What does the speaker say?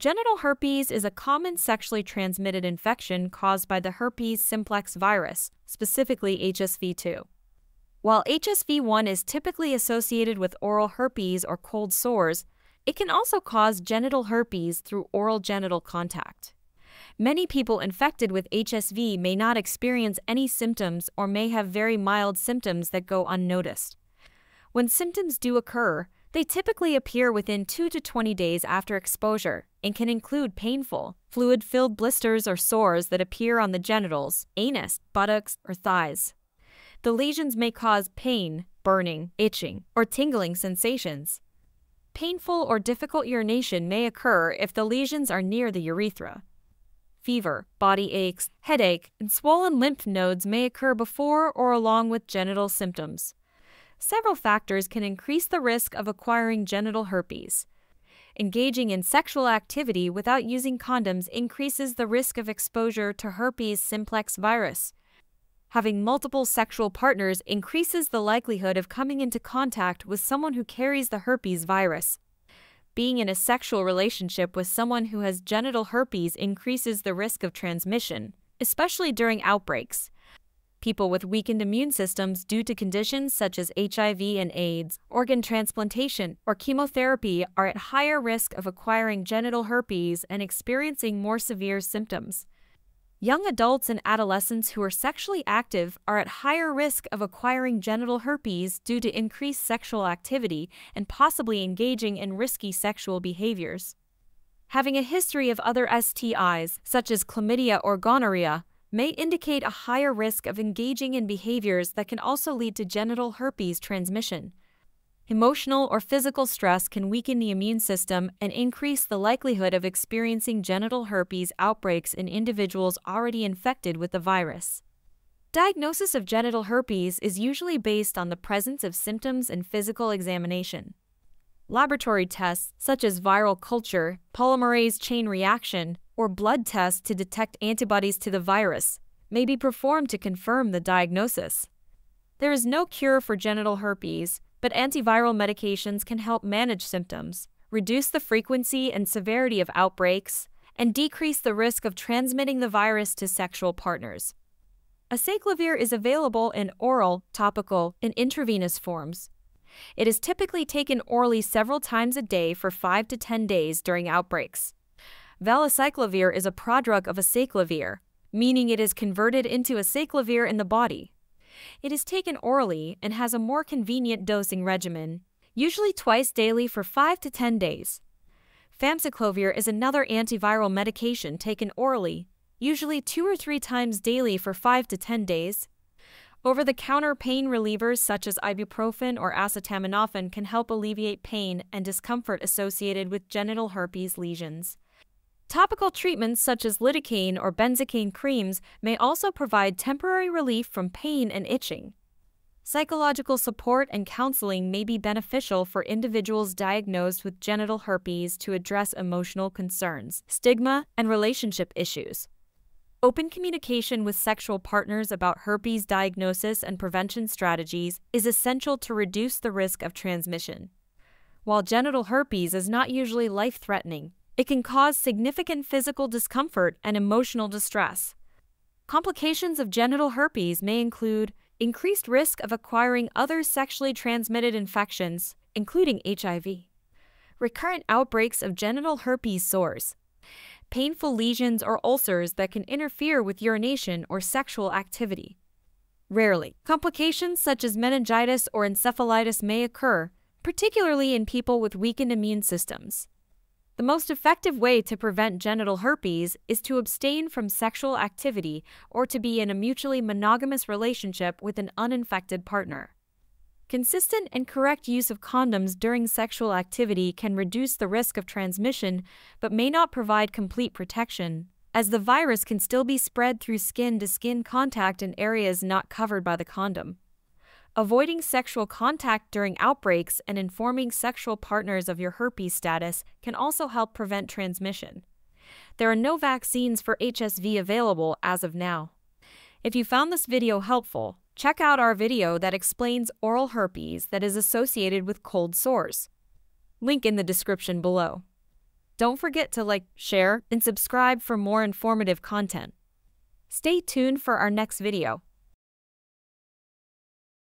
Genital herpes is a common sexually transmitted infection caused by the herpes simplex virus, specifically HSV2. While HSV1 is typically associated with oral herpes or cold sores, it can also cause genital herpes through oral genital contact. Many people infected with HSV may not experience any symptoms or may have very mild symptoms that go unnoticed. When symptoms do occur, they typically appear within 2 to 20 days after exposure and can include painful, fluid filled blisters or sores that appear on the genitals, anus, buttocks, or thighs. The lesions may cause pain, burning, itching, or tingling sensations. Painful or difficult urination may occur if the lesions are near the urethra. Fever, body aches, headache, and swollen lymph nodes may occur before or along with genital symptoms. Several factors can increase the risk of acquiring genital herpes. Engaging in sexual activity without using condoms increases the risk of exposure to herpes simplex virus, Having multiple sexual partners increases the likelihood of coming into contact with someone who carries the herpes virus. Being in a sexual relationship with someone who has genital herpes increases the risk of transmission, especially during outbreaks. People with weakened immune systems due to conditions such as HIV and AIDS, organ transplantation, or chemotherapy are at higher risk of acquiring genital herpes and experiencing more severe symptoms. Young adults and adolescents who are sexually active are at higher risk of acquiring genital herpes due to increased sexual activity and possibly engaging in risky sexual behaviors. Having a history of other STIs, such as chlamydia or gonorrhea, may indicate a higher risk of engaging in behaviors that can also lead to genital herpes transmission. Emotional or physical stress can weaken the immune system and increase the likelihood of experiencing genital herpes outbreaks in individuals already infected with the virus. Diagnosis of genital herpes is usually based on the presence of symptoms and physical examination. Laboratory tests, such as viral culture, polymerase chain reaction, or blood tests to detect antibodies to the virus, may be performed to confirm the diagnosis. There is no cure for genital herpes, but antiviral medications can help manage symptoms, reduce the frequency and severity of outbreaks, and decrease the risk of transmitting the virus to sexual partners. Acyclovir is available in oral, topical, and intravenous forms. It is typically taken orally several times a day for 5 to 10 days during outbreaks. Valacyclovir is a prodrug of acyclovir, meaning it is converted into acyclovir in the body. It is taken orally and has a more convenient dosing regimen, usually twice daily for 5 to 10 days. Famciclovir is another antiviral medication taken orally, usually two or three times daily for 5 to 10 days. Over the counter pain relievers such as ibuprofen or acetaminophen can help alleviate pain and discomfort associated with genital herpes lesions. Topical treatments such as lidocaine or benzocaine creams may also provide temporary relief from pain and itching. Psychological support and counseling may be beneficial for individuals diagnosed with genital herpes to address emotional concerns, stigma, and relationship issues. Open communication with sexual partners about herpes diagnosis and prevention strategies is essential to reduce the risk of transmission. While genital herpes is not usually life threatening, it can cause significant physical discomfort and emotional distress. Complications of genital herpes may include increased risk of acquiring other sexually transmitted infections, including HIV, recurrent outbreaks of genital herpes sores, painful lesions or ulcers that can interfere with urination or sexual activity. Rarely, complications such as meningitis or encephalitis may occur, particularly in people with weakened immune systems. The most effective way to prevent genital herpes is to abstain from sexual activity or to be in a mutually monogamous relationship with an uninfected partner. Consistent and correct use of condoms during sexual activity can reduce the risk of transmission but may not provide complete protection, as the virus can still be spread through skin to skin contact in areas not covered by the condom. Avoiding sexual contact during outbreaks and informing sexual partners of your herpes status can also help prevent transmission. There are no vaccines for HSV available as of now. If you found this video helpful, check out our video that explains oral herpes that is associated with cold sores. Link in the description below. Don't forget to like, share, and subscribe for more informative content. Stay tuned for our next video.